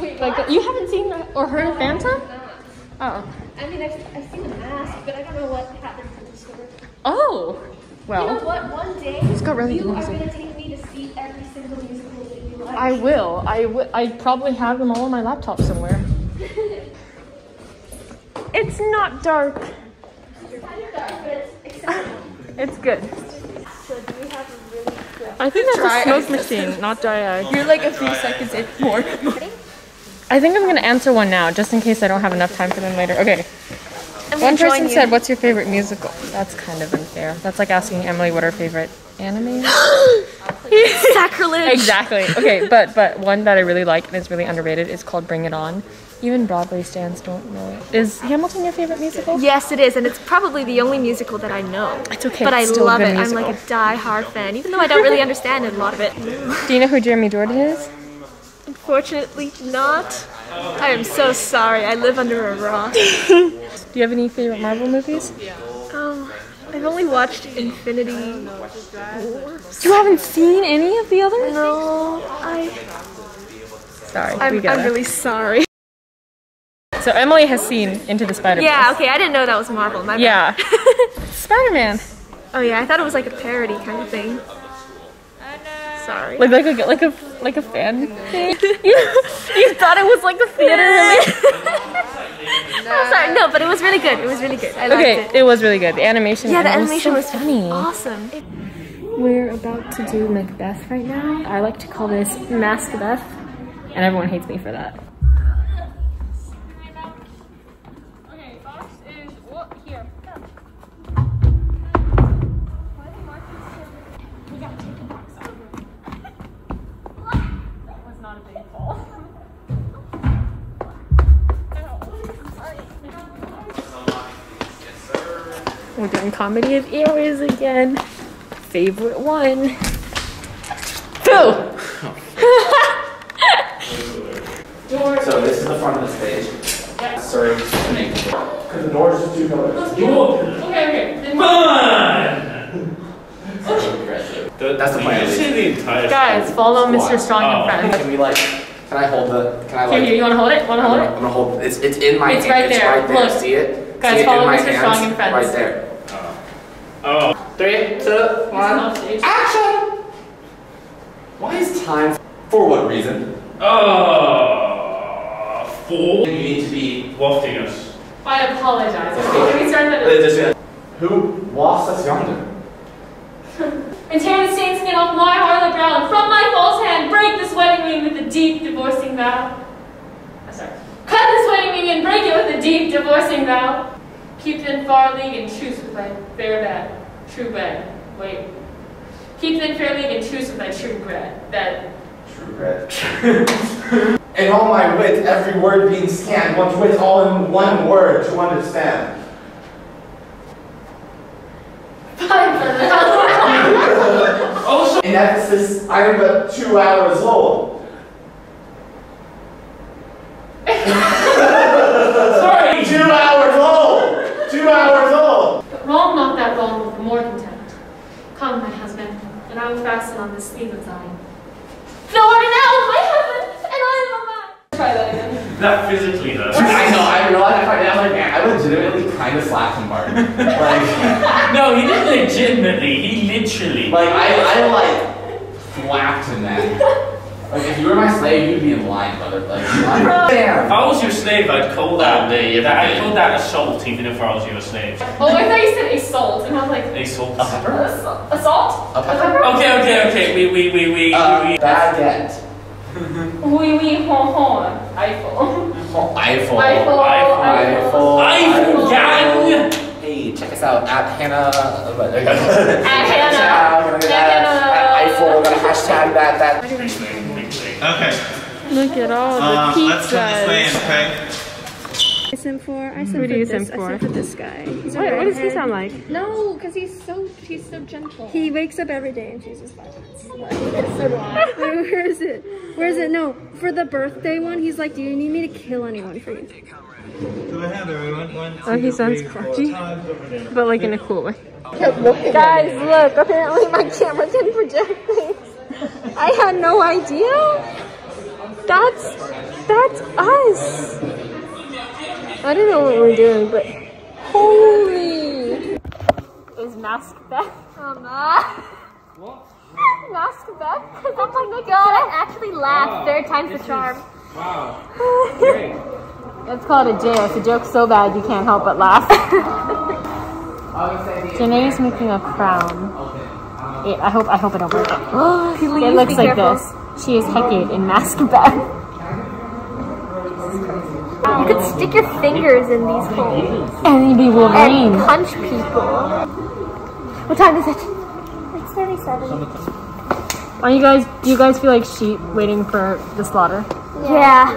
Wait, Like what? you haven't seen or heard of Phantom? Not. Oh. I mean, I've, I've seen the mask, but I don't know what happens in the story. Oh. You know Well, what? One day, got really you good are music. gonna take me to see every single musical that you like. I will. I wi- I probably have them all on my laptop somewhere. It's not dark. It's kind of dark, but it's exciting. It's good. so do we have a really good... I think that's a smoke machine, not dry eye. You're like a few seconds in more. I think I'm gonna answer one now, just in case I don't have enough time for them later. Okay. I'm One person you. said, "What's your favorite musical?" That's kind of unfair. That's like asking Emily what her favorite anime is. Sacrilege! exactly. Okay, but but one that I really like and is really underrated is called Bring It On. Even Broadway stands don't know it. Is Hamilton your favorite musical? Yes, it is, and it's probably the only musical that I know. It's okay, But I it's a love it. musical. I'm like a die-hard fan, even though I don't really understand a lot of it. Do you know who Jeremy Jordan is? Unfortunately, not. I am so sorry. I live under a rock. Do you have any favorite Marvel movies? Um, I've only watched Infinity War. You haven't seen any of the others? No, I... Sorry, I'm, get I'm it. really sorry. So Emily has seen Into the Spider Verse. Yeah, okay, I didn't know that was Marvel. My bad. Yeah. Spider Man. Oh yeah, I thought it was like a parody kind of thing. Sorry. Like like a like a like a fan thing. you, you thought it was like a theater release. I'm sorry. No, but it was really good. It was really good. I liked Okay, it. it was really good. The animation. Yeah, the and it animation so was funny. awesome. We're about to do Macbeth right now. I like to call this Mask Beth, and everyone hates me for that. Comedy of errors again. Favorite one. Two. Oh. So this is the front of the stage. Sorry, because the door is just two pillars. Okay, okay. Come on! That's the plan. You say the entire Guys, follow Mr. Strong and Oh. Friends. Can we like? Can I hold the? Can I Here, like? here, you wanna hold it? Wanna I'm hold gonna, it? I'm gonna hold. It's it's in my. It's hand. right It's there. right there. Look. See it? Guys, See it follow Mr. Strong and Friends. Right there. Oh. Three, two, one. Action! Why is time? For what reason? Oh. Four. You need to be. Wafting us. I apologize. Okay, can we start that? Uh, just- Who wafts us yonder? And tear the stains skin off my harlot brow, and from my false hand break this wedding ring with a deep divorcing vow. I'm sorry. Cut this wedding ring and break it with a deep divorcing vow. Keep then far league and truce with my fair bed, true bed. Wait. Keep then fairly league and truce with thy true bed. That. True red. in all my wit, every word being scanned, one wit all in one word to understand. Fine, brother. Also. In Ephesus, I am but two hours old. Sorry. Two hours old! Two hours old! But wrong not that wrong with more contempt. Come, my husband, and I will fasten on this sleeve of thine. Thou art now my husband, and I am a man. Try that again. That physically hurts. I know, I realized I was like, man, I legitimately kind of slapped him hard. Like, No, he didn't legitimately. He literally. like I, I like slapped him, man. Like, if you were my slave, you'd be in line, brother. Like, If. I was your slave, I'd call that. Yeah, that I'd call that assault, even if I was your slave. Oh, I thought you said assault, and I was like, Assault. A pepper? assault? Assault? A pepper? Okay, okay, okay. We, we, we, we, Uh, we. baguette. Oui, oui, hon, hon. Eiffel. Eiffel. Eiffel. Eiffel. Eiffel gang. Hey, check us out at Hannah. At At Hannah. At Hannah. At Eiffel. Got a hashtag that that. Okay, Look at all um, let's come this way and pray. I sent for. I sent Who for do you this. send I sent for this guy. He's Wait, what does he sound like? No, because he's so he's so gentle. He wakes up every day and chooses violence. Like, so do I. Wait, where is it? Where is it? No, for the birthday one, he's like, "Do you need me to kill anyone for you?" Go ahead, everyone. One, Oh, he sounds three, crotchety. times over there. But like in a cool way. Guys, look. Apparently, my camera can project things. I had no idea. That's That's us. I don't know what we're doing, but holy. Is mask back? Oh no. Mask back? Oh my god, I actually laughed. Third time's the charm. Wow. Great. It's called a joke. The joke's so bad you can't help but laugh. Janae's making a crown. It, I hope I hope I don't break it. Oh, it looks like careful. this. She is Hecate in mask bag. You could stick your fingers in these holes And you'd be and punch people. What time is it? It's 37. Are you guys? Do you guys feel like sheep waiting for the slaughter? Yeah.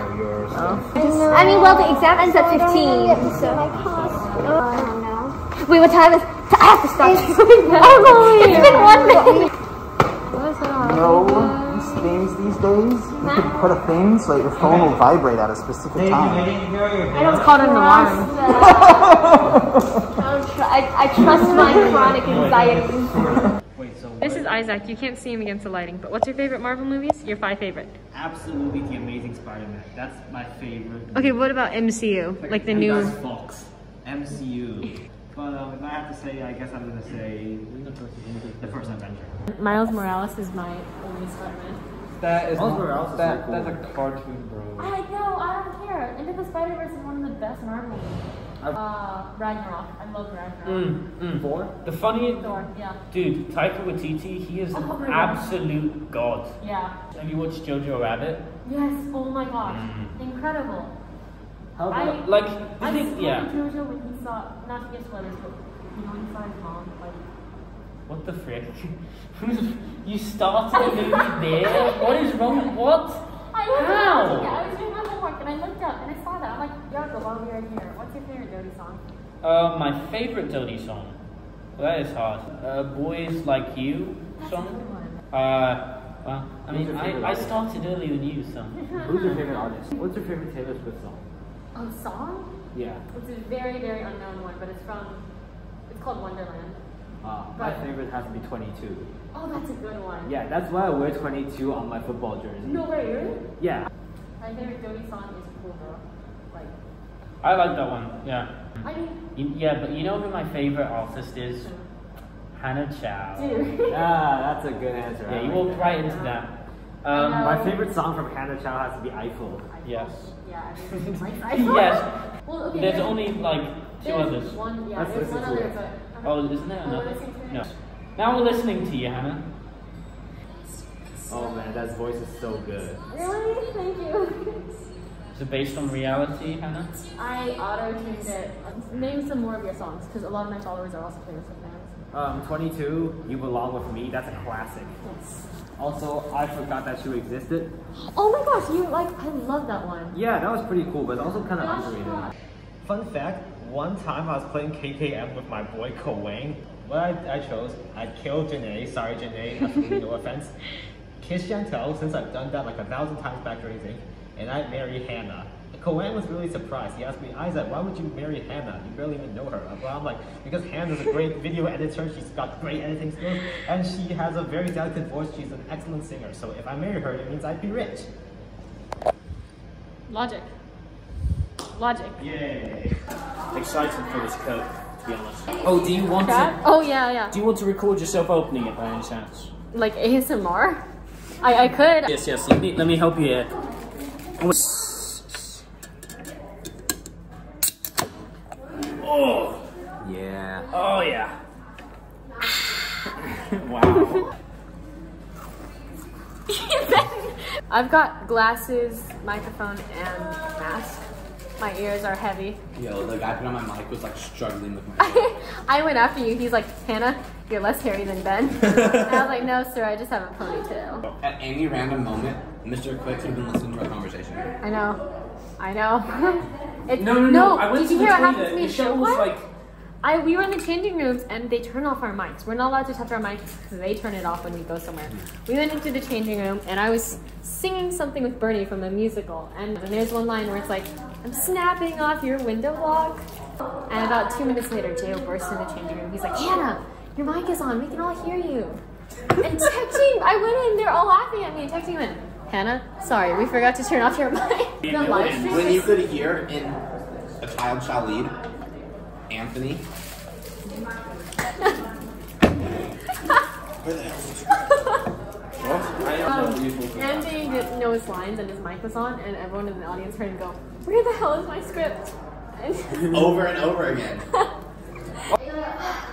I mean, well, the exam ends at 15. So. I don't know. Wait, what time is I have to stop. Emily! It's been one minute. No, these things these days, you could put a thing so that your phone will vibrate at a specific time. It's called an alarm. I, don't tr- I, I trust my chronic anxiety. This is Isaac. You can't see him against the lighting. But what's your favorite Marvel movies? Your five favorite. Absolutely, the Amazing Spider-Man. That's my favorite. Okay, what about MCU? Like the You new. guys Fox, MCU. But um, if I have to say, I guess I'm gonna say the first adventure. Miles Morales is my only Spider-Man. That is Miles Morales is that, cool. that's a cartoon, bro. I know, I don't care. Into the Spider Verse is one of the best Marvel movies. Uh, Ragnarok. I love Ragnarok. Mm, mm. Four? The funny, Thor, yeah. dude, Taika Waititi, he is an Oh my absolute god. Yeah. Have you watched Jojo Rabbit? Yes, oh my gosh. Mm. Incredible. How I- about, like, the I thing, saw yeah. Jojo when he saw, not to get spoilers, but you know when he saw his mom, like, What the frick? you started the movie there? What is wrong? What? I know. How? Yeah, I was doing my homework and I looked up and I saw that. I'm like, Yarko, while we're here, what's your favorite Dodie song? Uh, my favorite Dodie song. Well, that is hard. Uh, Boys Like You That's song. one. Uh, well, I mean, Who's your I, I started earlier than you, so. Who's your favorite artist? What's your favorite Taylor Swift song? A song? Yeah. It's a very, very unknown one, but it's from, it's called Wonderland. Uh, my favorite has to be 22. Oh, that's a good one. Yeah, that's why I wear 22 on my football jersey. No way, really? Yeah. My favorite Dodie song is Cool Girl. Like, I like that one, yeah. I mean, You- yeah, but you know who my favorite artist is? Hannah Chau. dude. Ah, that's a good answer. I Yeah, you like walked right into that. Um, know. My favorite song from Hannah Chau has to be Eiffel. yes. Yeah, I mean, like, yes. Well, okay, There's there's- only like two there's others. One, yeah, Let's there's listen one to other, it. but. Oh, isn't there Oh, another? listening? No. Now we're listening to you, Hannah. Oh man, that voice is so good. Really? Thank you. Is it based on reality, Hannah? I auto-tuned it. Name some more of your songs, because a lot of my followers are also Taylor Swift fans. Um, 22, You Belong With Me, that's a classic. Yes. Also, I forgot that you existed. Oh my gosh, you like, I love that one. Yeah, that was pretty cool, but it's also kind of Gosh, underrated. yeah. Fun fact, one time I was playing KKM with my boy Ko Wang. What I, I chose, I'd kill Janae, sorry Janae, absolutely no offense. Kiss Chantel, since I've done that like a thousand times back during Zinc, and I'd marry Hannah. Ko Wang was really surprised. He asked me, Isaac, why would you marry Hannah? You barely even know her. Well, I'm like, because Hannah's a great video editor, she's got great editing skills, and she has a very delicate voice, she's an excellent singer. So if I marry her, it means I'd be rich. Logic. Logic. Yay. Excited for this coke, to be honest. Oh, do you want That? Oh yeah, yeah. Do you want to record yourself opening it by any chance? Like ASMR? I, I could. Yes, yes. Let me let me help you here. Oh, Yeah. oh yeah. wow. I've got glasses, microphone, and mask. My ears are heavy. Yo, the guy put on my mic was like struggling with my. I went after you. He's like, Hannah, you're less hairy than Ben. I was like, no, sir, I just have a ponytail. At any random moment, Mr. Quick could have been listening to our conversation. I know. I know. it, No, no, no. I went did to you the hear what toilet. happened to me? The show What? was like. I we were in the changing rooms and they turn off our mics. We're not allowed to touch our mics because they turn it off when we go somewhere. We went into the changing room and I was singing something with Bernie from a musical. And, there's one line where it's like, I'm snapping off your window block. And about two minutes later, Jayo bursts in the changing room. He's like, Hannah, your mic is on. We can all hear you. And texting, I went in, they're all laughing at me and texting him. Hannah, sorry, we forgot to turn off your mic. The live stream When you could hear in A Child Shall Lead, Anthony. Um, Anthony didn't know his lines and his mic was on, and everyone in the audience heard him go, Where the hell is my script? And Over and over again.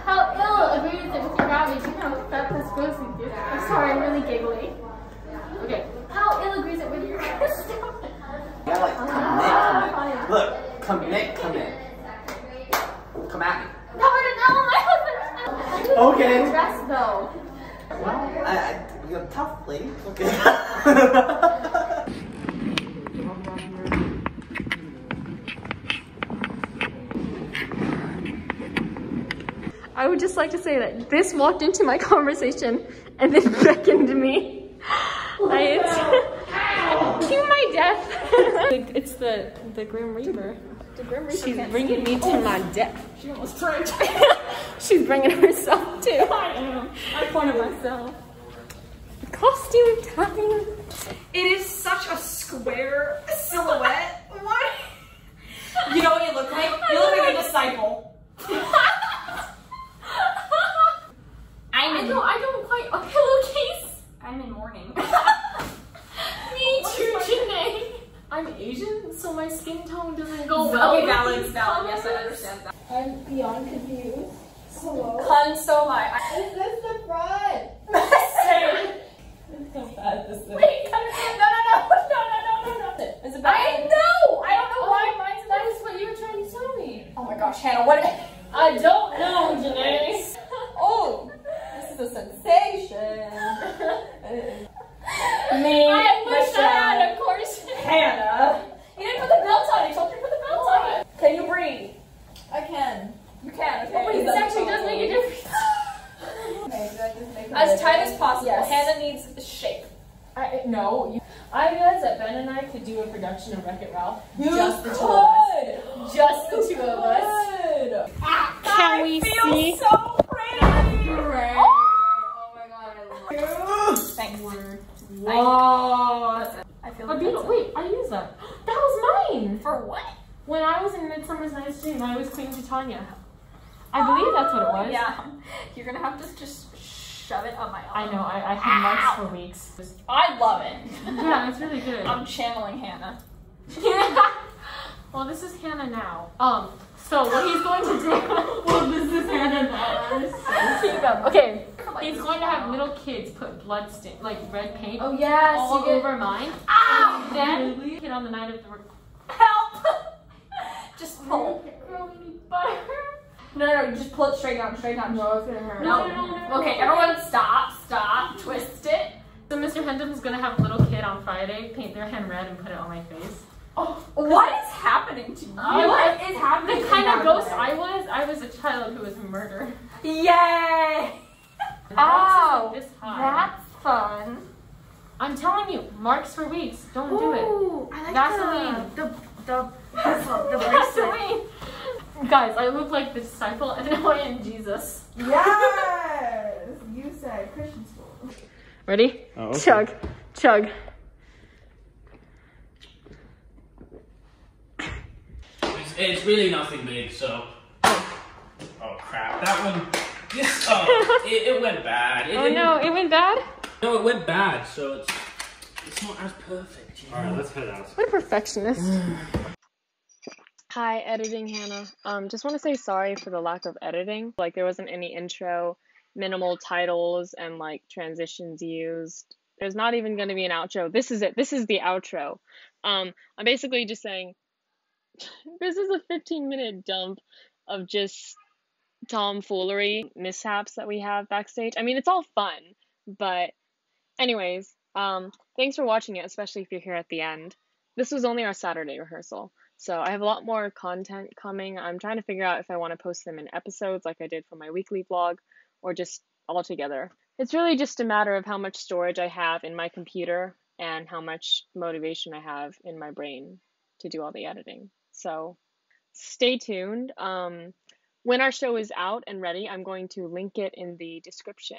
How ill agrees it with your ravage and how fat plus gross with you. I'm sorry, I'm really giggly. Okay. How ill agrees it with your Stop it. You gotta like commit, commit. Look, commit, commit. Come at me. No, no, no, my husband. Okay. Dress though. Well, I, I, you're a tough lady. Okay. I would just like to say that this walked into my conversation and then beckoned me. I, it's, to my death. it's the the Grim Reaper. The Grim Reaper She's bringing me to my death. She almost tripped. She's bringing herself too. I am. I pointed myself. Costume time. It is such a square silhouette. No, I realized that Ben and I could do a production of Wreck It Ralph. You just the two of us. Just the two of us. Good. Can I we feel see? so pretty. Oh my god, I love you. Thanks. Whoa. I feel like beetle. that's Wait, I used that. That was mine. For what? When I was in Midsummer's Night's Dream, I was Queen Titania. I believe that's what it was. Yeah. You're gonna have to just shove it on my arm. I know. I, I had marks for weeks. I love it. Yeah, it's really good. I'm channeling Hannah. well, this is Hannah now. Um. So what he's going to do? well, this is Hannah now. Keep up. Okay. He's going to have little kids put blood stain, like red paint, Oh yes, all get over mine. Ow! And then hit on the night of the. help. just pull. Girl, we need butter. No, no, no, you just pull it straight down, straight down. No, it's gonna hurt. No. No, no, no, Okay, everyone, stop, stop, twist it. So Mr. Hendon's gonna have a little kid on Friday paint their hand red and put it on my face. Oh, what is happening to you? Oh, what is happening? The kind of ghost? I was, I was a child who was murdered. Yay! The box Ow, is like this high. That's fun. I'm telling you, marks for weeks. Don't do it. I like Vaseline. the the the, the bracelet. Vaseline. Guys, I look like the disciple and now I am Jesus. Yes! You said Christian school. Ready? Oh, okay. Chug. Chug. It's, it's really nothing big, so. Oh, oh crap! That one. This. Oh, it, it went bad. It Oh didn't- no, it went bad? No, it went bad. So it's. It's not as perfect. All right, let's head out. What a perfectionist. Hi, editing Hannah. Um, just want to say sorry for the lack of editing. Like there wasn't any intro, minimal titles, and like transitions used. There's not even going to be an outro. This is it. This is the outro. Um, I'm basically just saying this is a 15 minute dump of just tomfoolery mishaps that we have backstage. I mean, it's all fun, but anyways, um, thanks for watching it, especially if you're here at the end. This was only our Saturday rehearsal, so I have a lot more content coming. I'm trying to figure out if I want to post them in episodes like I did for my weekly vlog or just all together. It's really just a matter of how much storage I have in my computer and how much motivation I have in my brain to do all the editing. So stay tuned. Um, when our show is out and ready, I'm going to link it in the description